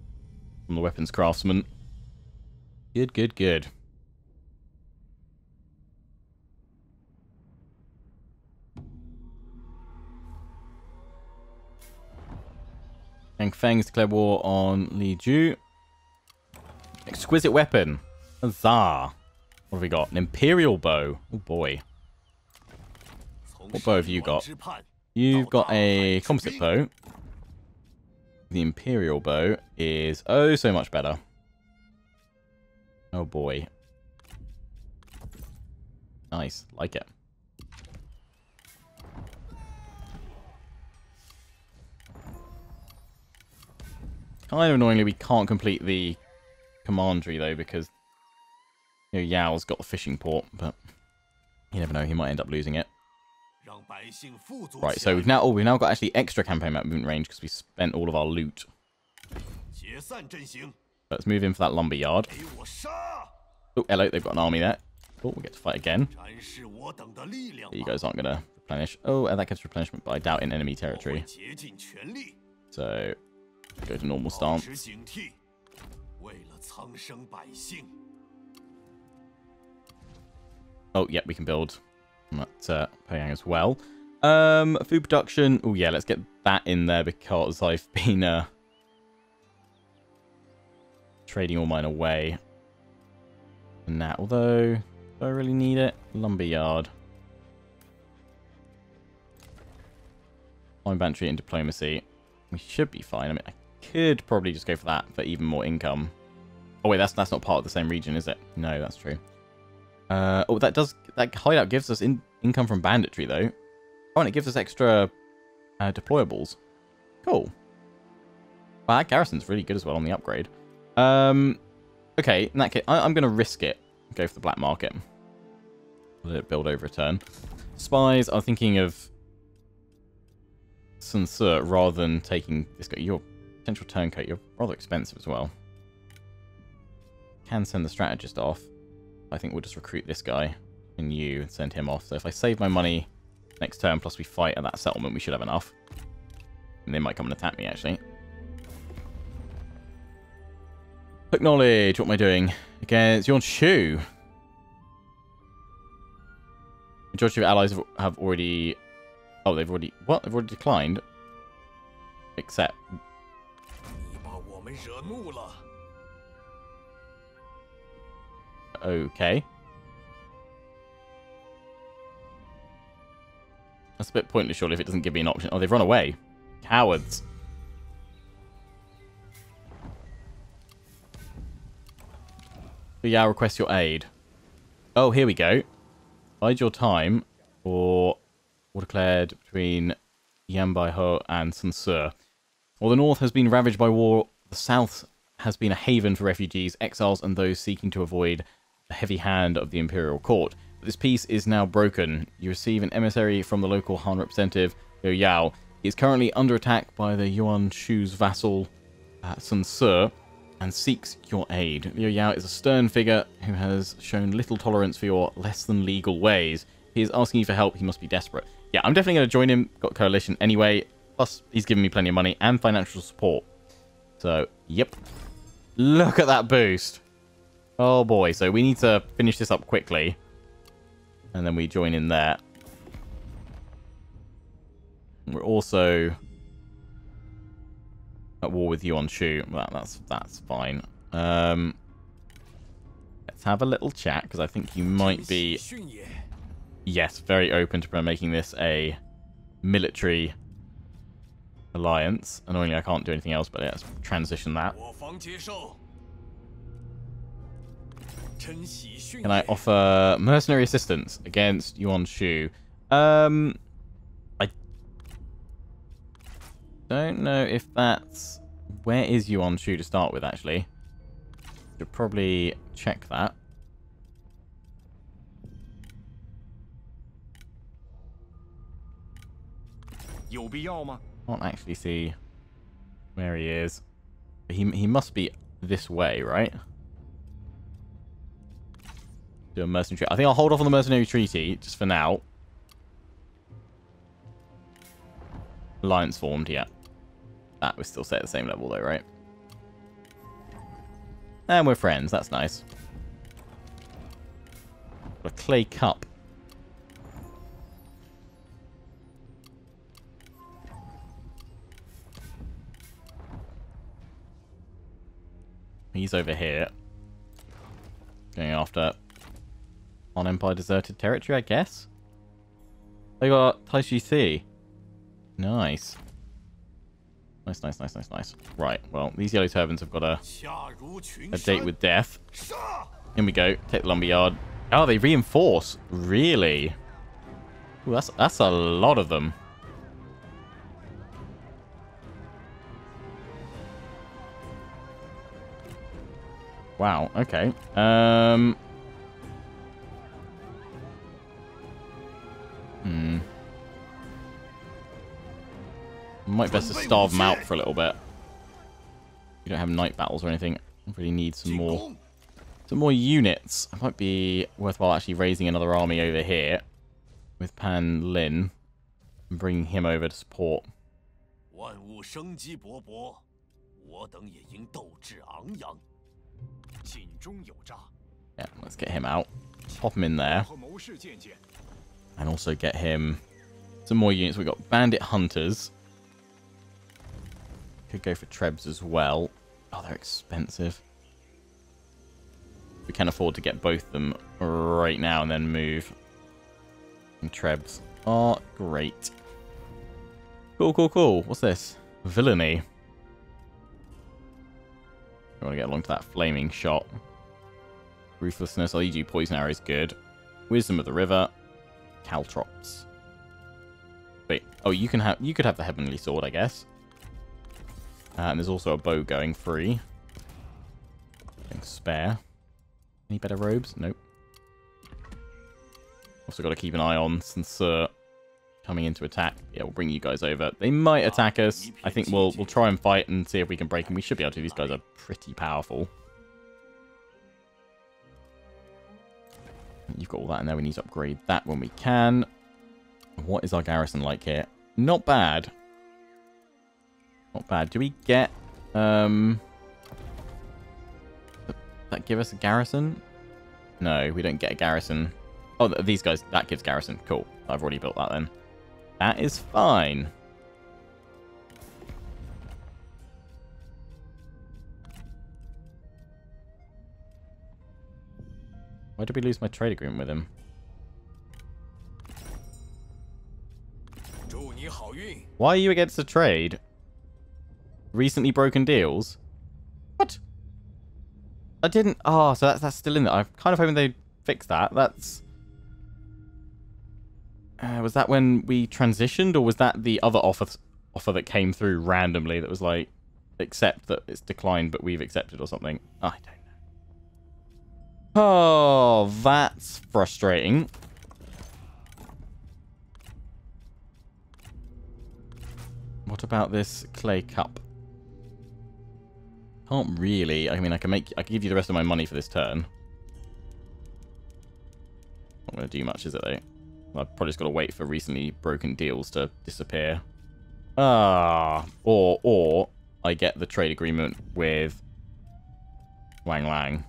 from the weapons craftsman. Good, good, good. Yang Feng's declared war on Li Ju. Exquisite weapon. Huzzah. What have we got? An Imperial bow. Oh boy. What bow have you got? You've got a composite bow. The Imperial bow is oh so much better. Oh boy. Nice, like it. Kind of annoyingly, we can't complete the commandery though because you know, Yao's got the fishing port, but you never know, he might end up losing it. Right, so we've now oh, we've now got actually extra campaign map movement range because we spent all of our loot. Let's move in for that lumber yard. Oh, hello, they've got an army there. Oh, we get to fight again. You guys aren't going to replenish. Oh, and that gives replenishment, but I doubt in enemy territory. So, go to normal stance. Oh, yeah, we can build that uh, Payang as well. Um, food production. Oh, yeah, let's get that in there because I've been... Uh, trading all mine away. And that, although, do I really need it? Lumberyard. Bantry and diplomacy. We should be fine. I mean, I could probably just go for that for even more income. Oh, wait, that's that's not part of the same region, is it? No, that's true. Uh, oh, that does that hideout gives us in, income from banditry though. Oh, and it gives us extra uh, deployables. Cool. Wow, that garrison's really good as well on the upgrade. Um, okay, in that case, I, I'm going to risk it. Go for the black market. Let it build over a turn. Spies are thinking of Sun Ce rather than taking this guy. Your potential turncoat, you're rather expensive as well. Can send the strategist off. I think we'll just recruit this guy and you and send him off. So if I save my money next turn, plus we fight at that settlement, we should have enough. And they might come and attack me, actually. Acknowledge. What am I doing? Against Yuan Shu. Majority of allies have already... Oh, they've already... What? They've already declined. Except... Okay. That's a bit pointless, surely, if it doesn't give me an option. Oh, they've run away. Cowards. Yeah, request your aid. Oh, here we go. Bide your time, or war declared between Yan Baihu and Ce. While the north has been ravaged by war, the south has been a haven for refugees, exiles, and those seeking to avoid the heavy hand of the imperial court. But this peace is now broken. You receive an emissary from the local Han representative, Liu Yao. He is currently under attack by the Yuan Shu's vassal, uh, Sun and seeks your aid. Liu Yao is a stern figure who has shown little tolerance for your less than legal ways. He is asking you for help. He must be desperate. Yeah, I'm definitely going to join him. Got coalition anyway. Plus, he's giving me plenty of money and financial support. So, yep. Look at that boost. Oh boy, so we need to finish this up quickly. And then we join in there. We're also at war with Yuan Shu. That, that's that's fine. Um, let's have a little chat because I think you might be, yes, very open to making this a military alliance. Annoyingly, I can't do anything else, but let's transition that. Can I offer mercenary assistance against Yuan Shu? Um, don't know if that's... Where is Yuan Shu to start with, actually? Should probably check that. Can't actually see where he is. He, he must be this way, right? Do a mercenary. I think I'll hold off on the mercenary treaty just for now. Alliance formed, yeah. That was still set at the same level though, right? And we're friends, that's nice. A clay cup. He's over here. Going after on Empire deserted territory, I guess. They got Taishi Ci. Nice. Nice, nice, nice, nice, nice. Right, well, these yellow turbans have got a, a date with death. In we go. Take the lumberyard. Oh, they reinforce. Really? Ooh, that's, that's a lot of them. Wow, okay. Um... Hmm. Might best to starve them out for a little bit. We don't have night battles or anything. I really need some more some more units. It might be worthwhile actually raising another army over here with Pan Lin and bringing him over to support. Yeah, let's get him out. Pop him in there. And also get him some more units. We've got Bandit Hunters. Could go for Trebs as well. Oh, they're expensive. We can afford to get both of them right now and then move. And Trebs are great. Cool, cool, cool. What's this? Villainy. I want to get along to that flaming shot. Ruthlessness. You poison arrow is good. Wisdom of the river. Caltrops. Wait. Oh, you can have. You could have the heavenly sword, I guess. Uh, and there's also a bow going free. Spare. Any better robes? Nope. Also got to keep an eye on Censor coming into attack. Yeah, we'll bring you guys over. They might attack us. I think we'll we'll try and fight and see if we can break them. We should be able to. These guys are pretty powerful. You've got all that in there. We need to upgrade that when we can. What is our garrison like here? Not bad. Not bad. Do we get... Um, that give us a garrison? No, we don't get a garrison. Oh, these guys. That gives garrison. Cool. I've already built that then. That is fine. Why did we lose my trade agreement with him? Why are you against the trade? Recently broken deals? What? I didn't. Oh, so that's that's still in there. I'm kind of hoping they fix that. That's. Uh, was that when we transitioned, or was that the other offer offer that came through randomly that was like, accept that it's declined, but we've accepted or something? I don't know. Oh, that's frustrating. What about this clay cup? Can't really. I mean, I can make. I can give you the rest of my money for this turn. Not going to do much, is it though? I've probably just got to wait for recently broken deals to disappear. Ah, or or I get the trade agreement with Wang Lang.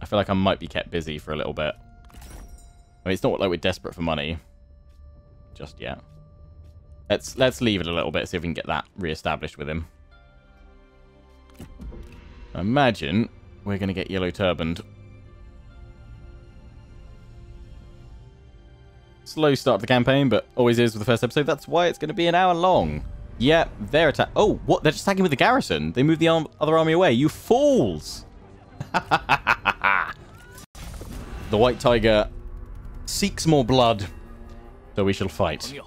I feel like I might be kept busy for a little bit. I mean, it's not like we're desperate for money just yet. Let's let's leave it a little bit, see if we can get that re-established with him. I imagine we're going to get yellow turbaned. Slow start to the campaign, but always is with the first episode. That's why it's going to be an hour long. Yeah, they're attack. Oh, what? They're just attacking with the garrison. They moved the arm other army away. You fools! [LAUGHS] the White Tiger seeks more blood, so we shall fight. 朋友，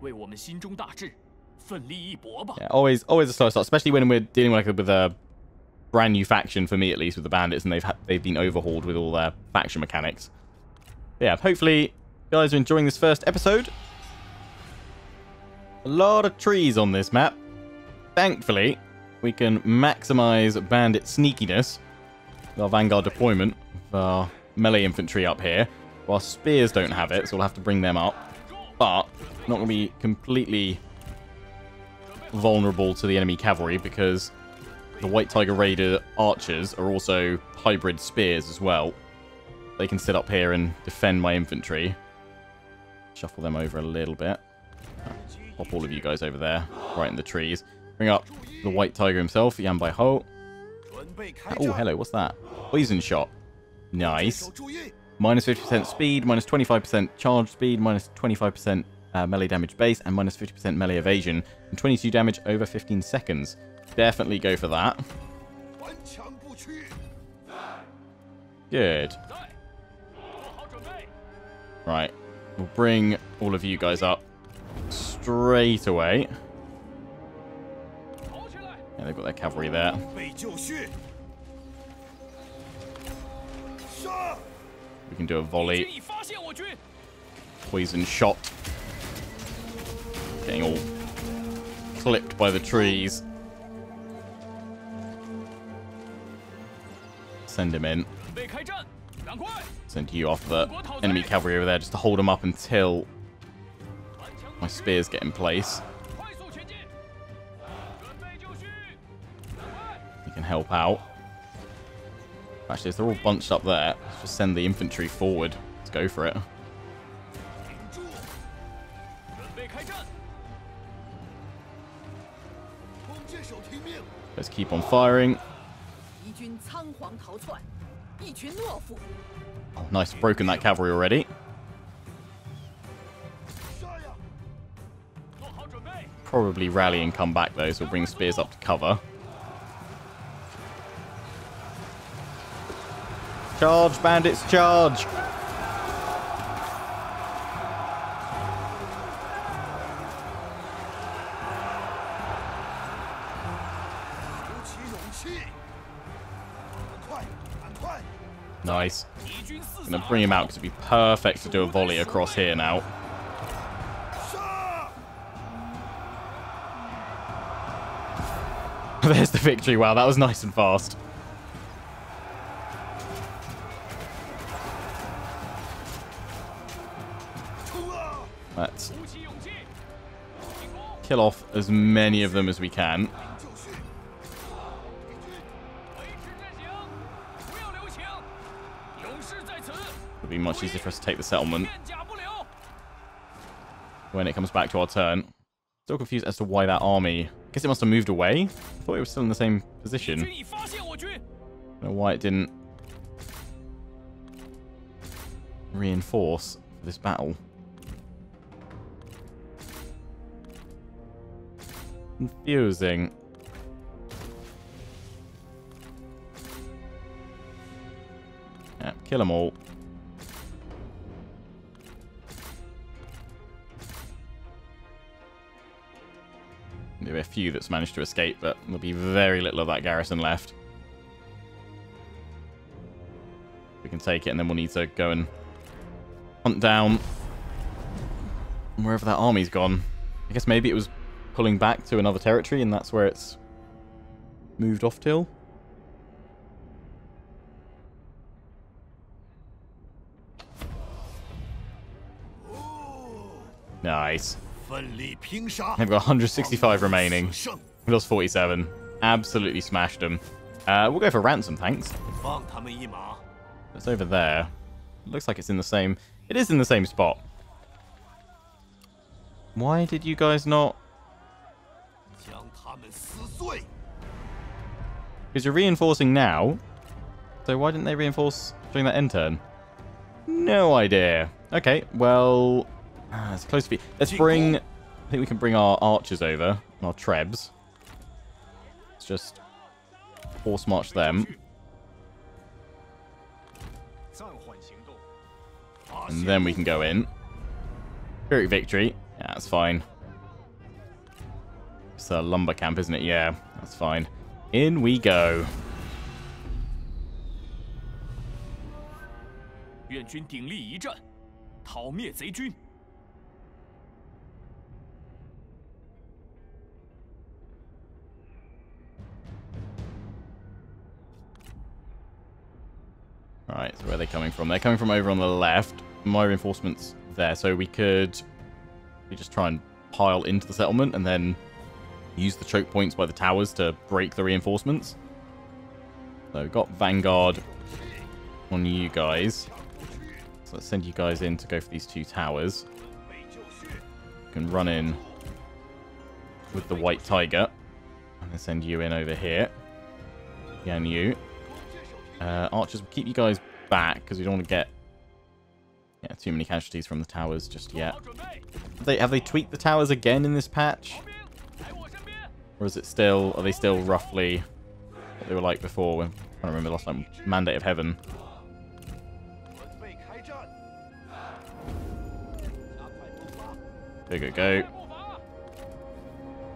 为我们心中大志奋力一搏吧！ Yeah, always, always a slow start, especially when we're dealing like with a brand new faction for me at least with the bandits, and they've they've been overhauled with all their faction mechanics. Yeah, hopefully you guys are enjoying this first episode. A lot of trees on this map. Thankfully, we can maximize bandit sneakiness with our vanguard deployment of our melee infantry up here. While spears don't have it, so we'll have to bring them up. But not going to be completely vulnerable to the enemy cavalry because the White Tiger Raider archers are also hybrid spears as well. They can sit up here and defend my infantry. Shuffle them over a little bit. Pop all of you guys over there, right in the trees. Bring up the White Tiger himself, Yan Baihu. Oh, hello, what's that? Poison shot. Nice. Minus 50% speed, minus 25% charge speed, minus 25% uh, melee damage base and minus 50% melee evasion and 22 damage over 15 seconds. Definitely go for that. Good. Right. We'll bring all of you guys up straight away. Yeah, they've got their cavalry there. We can do a volley. Poison shot. Getting all clipped by the trees. Send him in. Send you off the enemy cavalry over there just to hold them up until my spears get in place. You can help out. Actually, if they're all bunched up there, let's just send the infantry forward. Let's go for it. Let's keep on firing. Oh, nice, broken that cavalry already. Probably rally and come back though, so we'll bring spears up to cover. Charge, bandits, charge! Nice. Gonna bring him out because it'd be perfect to do a volley across here now. [LAUGHS] There's the victory. Wow, that was nice and fast. Let's kill off as many of them as we can. be much easier for us to take the settlement when it comes back to our turn. Still confused as to why that army... I guess it must have moved away. I thought it was still in the same position. I don't know why it didn't reinforce for this battle. Confusing. Yeah, kill them all. There'll be a few that's managed to escape, but there'll be very little of that garrison left. We can take it, and then we'll need to go and hunt down wherever that army's gone. I guess maybe it was pulling back to another territory, and that's where it's moved off till. Nice. They've got 165 remaining. We lost 47. Absolutely smashed them. Uh, we'll go for ransom, thanks. It's over there. It looks like it's in the same... It is in the same spot. Why did you guys not... Because you're reinforcing now. So why didn't they reinforce during that end turn? No idea. Okay, well, Ah, it's close to be. Let's bring. I think we can bring our archers over, our trebs. Let's just horse march them. And then we can go in. Spirit victory. Yeah, that's fine. It's a lumber camp, isn't it? Yeah, that's fine. In we go. Right, so where are they coming from? They're coming from over on the left. My reinforcements there, so we could we just try and pile into the settlement and then use the choke points by the towers to break the reinforcements. So we've got Vanguard on you guys. So let's send you guys in to go for these two towers. You can run in with the White Tiger. I'm going to send you in over here. Yeah, and you. Uh, archers, we'll keep you guys back because we don't want to get yeah, too many casualties from the towers just yet. Have they, have they tweaked the towers again in this patch? Or is it still, are they still roughly what they were like before when, I don't remember last time, Mandate of Heaven. There we go.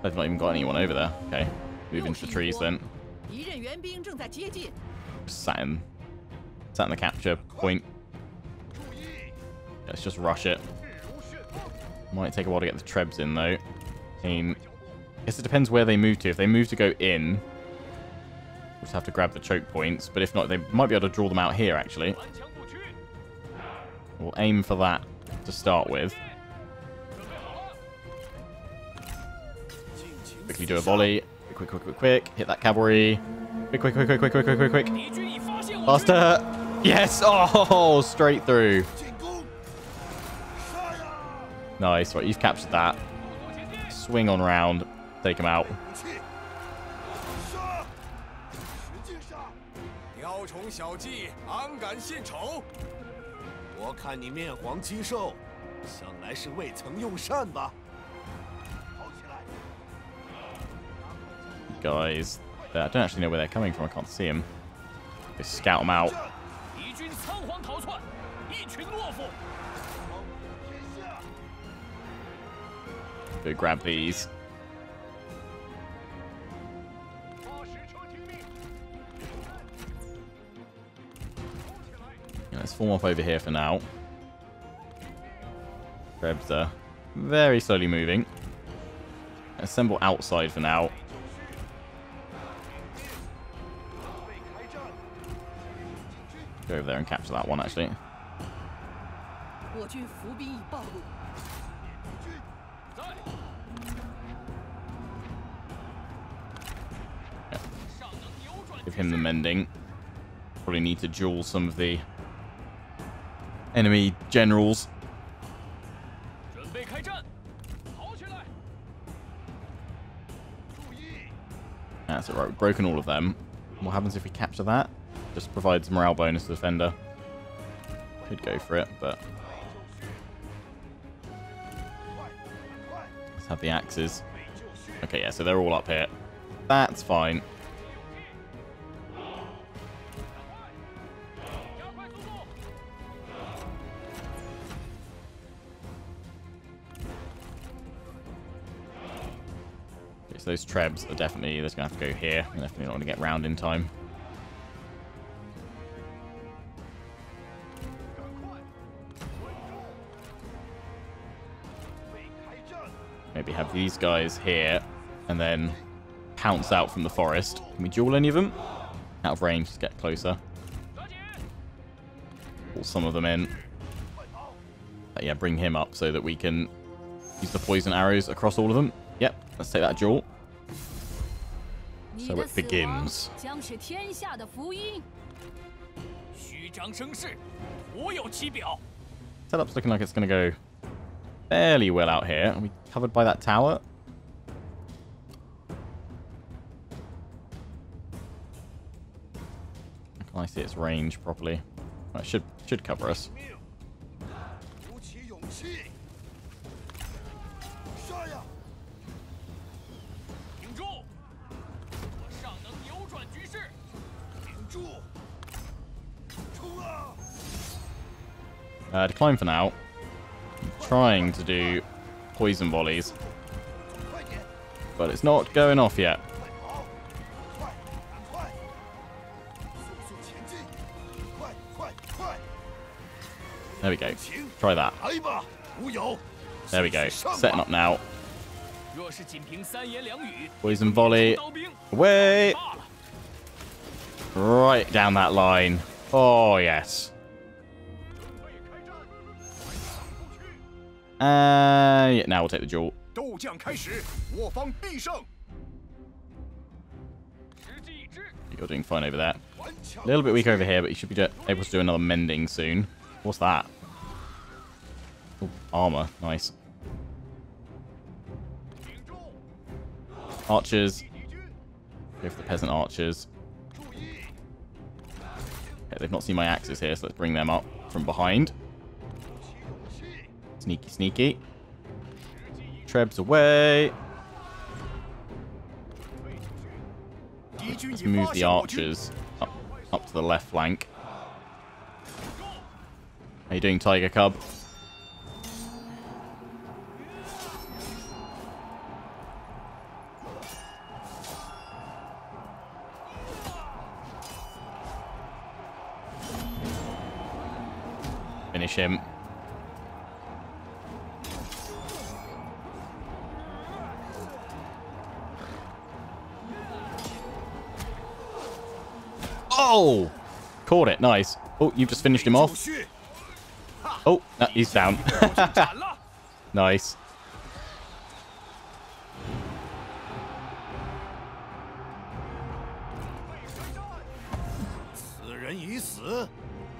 They've not even got anyone over there. Okay, move into the trees then. Just sat in Set in the capture point. Let's just rush it. Might take a while to get the trebs in, though. I mean, I guess it depends where they move to. If they move to go in, we'll just have to grab the choke points. But if not, they might be able to draw them out here, actually. We'll aim for that to start with. Quickly do a volley. Quick, quick, quick, quick. Hit that cavalry. Quick, quick, quick, quick, quick, quick, quick, quick. Faster! Yes! Oh, straight through. Nice. Right, you've captured that. Swing on round. Take him out. Guys, I don't actually know where they're coming from. I can't see them. Just scout them out. 军仓皇逃窜，一群懦夫。Go grab these. Let's form up over here for now. trebs there. Very slowly moving. Assemble outside for now. Go over there and capture that one, actually. Give him the mending. Probably need to duel some of the enemy generals. That's it, right, we've broken all of them. What happens if we capture that? Just provides morale bonus to the defender. Could go for it, but... Let's have the axes. Okay, yeah, so they're all up here. That's fine. those trebs are definitely, they're going to have to go here. They're definitely not going to get round in time. have these guys here and then pounce out from the forest. Can we duel any of them? Out of range, just get closer. Pull some of them in. But yeah, bring him up so that we can use the poison arrows across all of them. Yep, let's take that duel. So it begins. Setup's looking like it's going to go fairly well out here. Are we covered by that tower? Can I see its range properly? That should should cover us. Uh, decline for now trying to do poison volleys. But it's not going off yet. There we go. Try that. There we go. Setting up now. Poison volley. Away! Right down that line. Oh, yes. Uh, yeah, now we'll take the jewel. You're doing fine over there. A little bit weak over here, but you should be able to do another mending soon. What's that? Ooh, armor. Nice. Archers. Go for the peasant archers. They've not seen my axes here, so let's bring them up from behind. Sneaky, sneaky. Trebs away. Let's move the archers up, up to the left flank. How you doing, Tiger Cub? Finish him. Oh! Caught it. Nice. Oh, you've just finished him off. Oh, no, he's down. [LAUGHS] nice.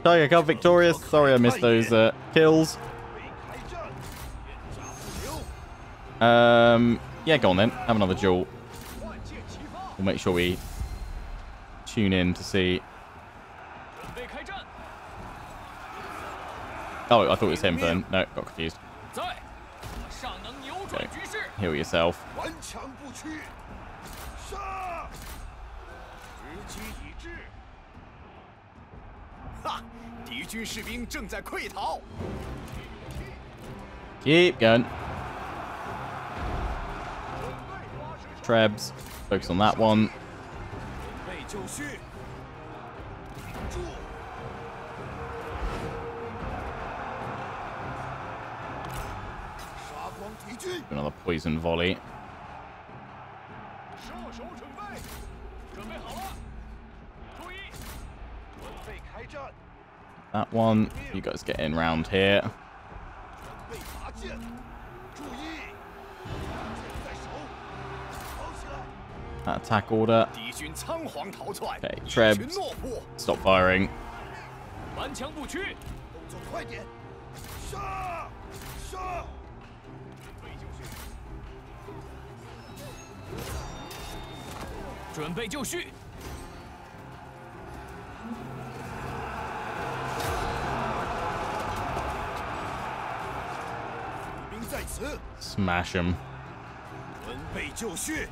Tiger Cub victorious. Sorry I missed those uh, kills. Um, yeah, go on then. Have another duel. We'll make sure we tune in to see Oh, I thought it was him then. No, got confused. Okay. Heal yourself. Keep going. Trebs. Focus on that one. Poison volley. That one, you guys get in round here. That attack order. Okay, Trebs. Stop firing. 准备就绪。兵在此， Smash him. 准备就绪。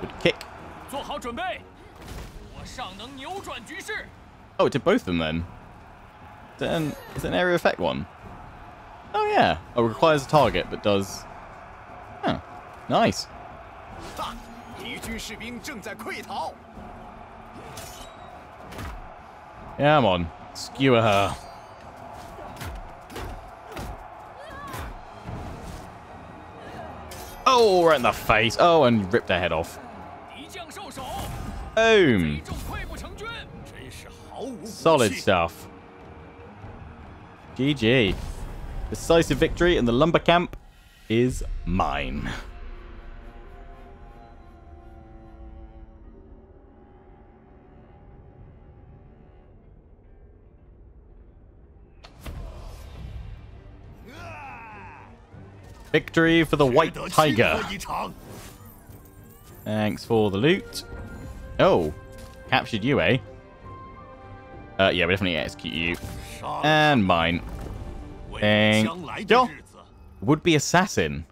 Good kick. 做好准备，我尚能扭转局势。 Oh, it did both of them then. Is it an, is it an area effect one? Oh yeah. Oh, requires a target, but does. Huh. Nice. Yeah, come on. Skewer her. Oh, right in the face. Oh, and ripped her head off. Boom. Solid stuff. GG. Decisive victory in the lumber camp is mine. Victory for the White Tiger. Thanks for the loot. Oh, captured you, eh? Uh, yeah, we definitely execute you. And mine. Wink. Yo. Would-be assassin.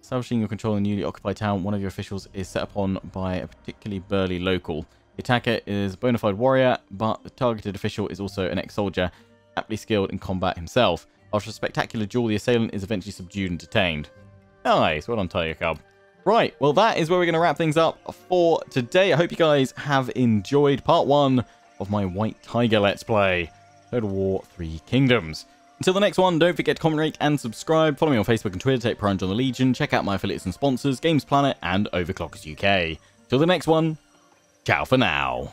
Establishing your control in a newly occupied town, one of your officials is set upon by a particularly burly local. The attacker is a bona fide warrior, but the targeted official is also an ex-soldier, aptly skilled in combat himself. After a spectacular duel, the assailant is eventually subdued and detained. Nice, well done, Tiger Cub. Right, well, that is where we're going to wrap things up for today. I hope you guys have enjoyed part one of my White Tiger Let's Play, Total War Three Kingdoms. Until the next one, don't forget to comment, rate, and subscribe. Follow me on Facebook and Twitter, take pride on the Legion. Check out my affiliates and sponsors, Gamesplanet and Overclockers UK. Till the next one, ciao for now.